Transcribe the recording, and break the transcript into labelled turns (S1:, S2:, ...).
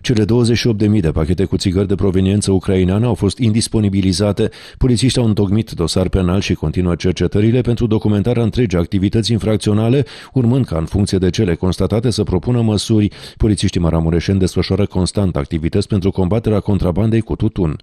S1: Cele 28.000 de pachete cu țigări de proveniență ucraineană au fost indisponibilizate. Polițiștii au întocmit dosar penal și continuă cercetările pentru documentarea întregii activități infracționale, urmând ca în funcție de cele constatate să propună măsuri. Polițiștii maramureșeni desfășoară constant activități pentru combaterea contrabandei cu tutun.